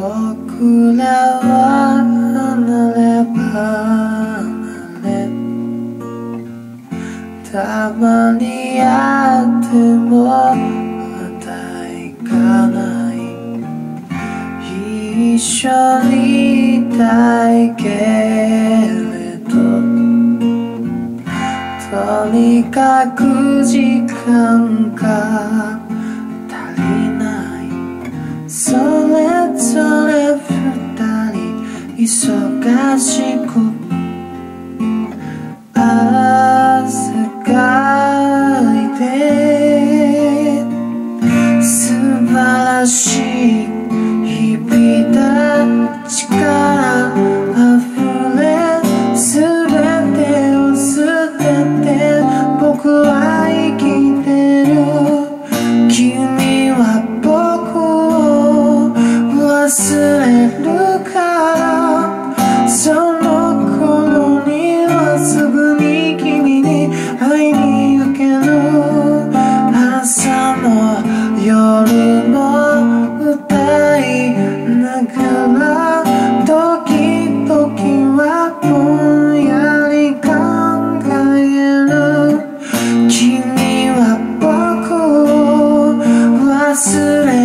僕らは離れ離れ。たまに会ってもまた行かない。一緒にいたいけれど。とにかく時間が足りない。忙しく汗かいて素晴らしい。surrender.